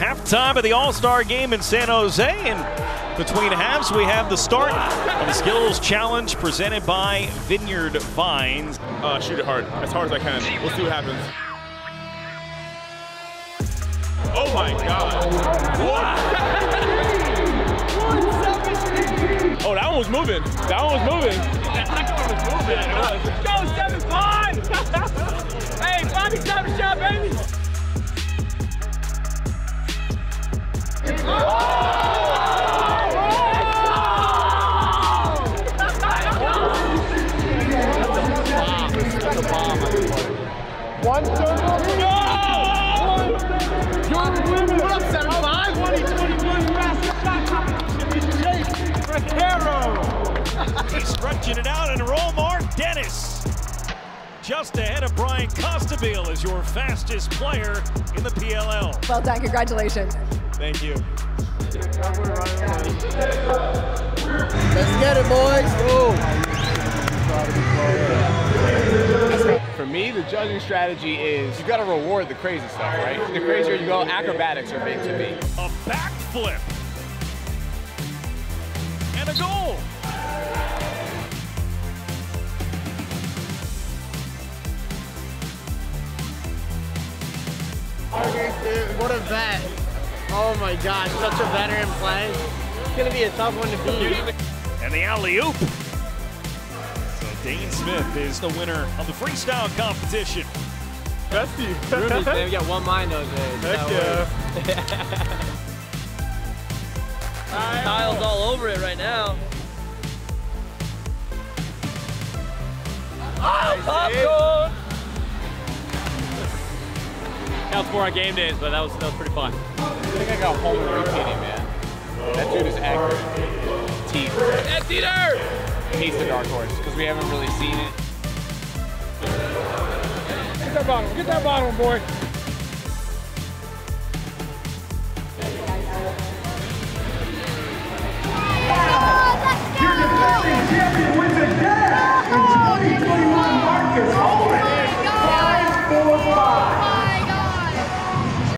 Halftime of the All-Star game in San Jose, and between halves we have the start of the Skills Challenge presented by Vineyard Vines. Uh, shoot it hard, as hard as I can. We'll see what happens. Oh my God! oh, that one was moving. That one was moving. Go, One circle. You're the winner. What up, 7-5? 2021 Nebraska shot competition. Jake Vaquero. He's stretching it out and Romar Dennis. Just ahead of Bryan Costabile as your fastest player in the PLL. Well done, congratulations. Thank you. Let's get it, boys. The judging strategy is you got to reward the crazy stuff, right? The crazier you go, acrobatics are big to me. A backflip. And a goal. What a vet. Oh my gosh, such a veteran play. It's going to be a tough one to beat. And the alley-oop. So Dhane Smith is the winner of the freestyle competition. Bestie. Roomies, man, we got one mind those days. Heck yeah. Kyle's all over it right now. Oh, popcorn! Counts more on game days, but that was that was pretty fun. I think I got home run hitting, man. That dude is accurate. Oh. Teeth. That's Dieter! He's the dark horse because we haven't really seen it. Get that bottle, get that bottom, boy.